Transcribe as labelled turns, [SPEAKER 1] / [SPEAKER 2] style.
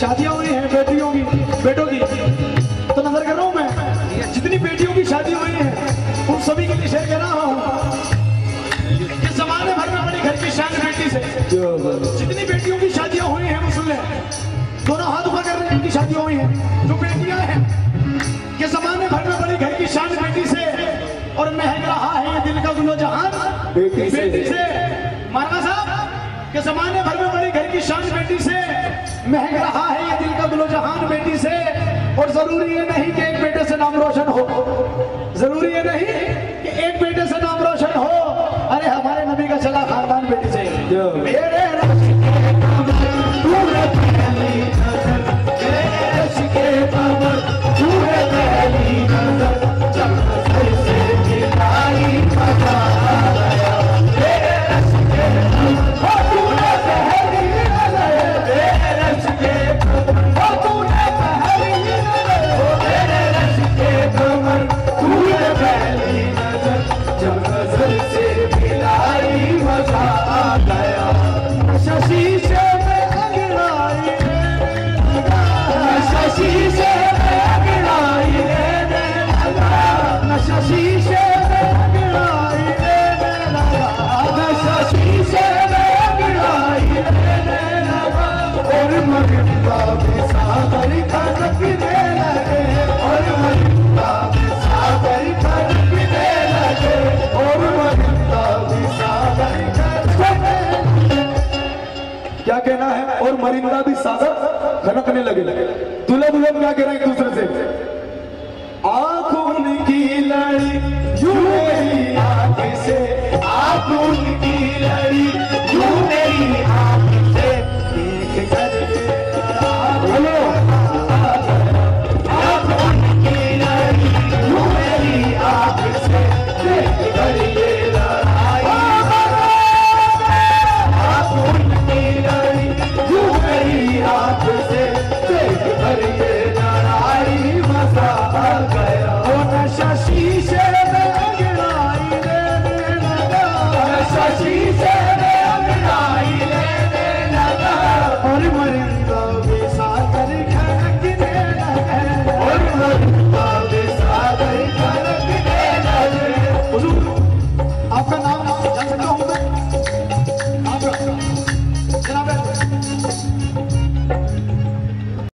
[SPEAKER 1] شادیاں ہوئی ہیں بیٹیوں کی بیٹوں کی تو نظر کر رہا ہوں میں جتنی بیٹیوں کی شادی ہوئی ہیں ان سبھی کے لیے شیئر کر رہا ہوں کہ زمانے بھر میں بڑی گھر کی شان بیٹی سے جتنی بیٹیوں کی شادیاں ہوئی ہیں وہ سن لیں دونوں ہاتھ اٹھا کر ان کی شادیاں ہوئی ہیں جو بیٹیاں ہیں کہ زمانے بھر میں بڑی گھر کی شان بیٹی سے اور مہک رہا ہے یہ دل کا گلو جہان
[SPEAKER 2] بیٹی سے
[SPEAKER 1] مارنا صاحب کہ زمانے بھر میں بڑی گھر کی شان بیٹی سے مہک رہا ہے یہ دل کا گلو جہان بیٹی سے۔ اور ضروری یہ نہیں کہ ایک بیٹے سے نام روشن ہو۔ ضروری یہ نہیں کہ ایک بیٹے سے نام روشن ہو۔ ارے ہمارے نبی کا چلا خاندان بیٹی سے۔ کیا کہنا ہے اور مرندہ بھی سادہ کھنکنے لگے دلہا دلہن کیا کہہ رہے ہیں তোমার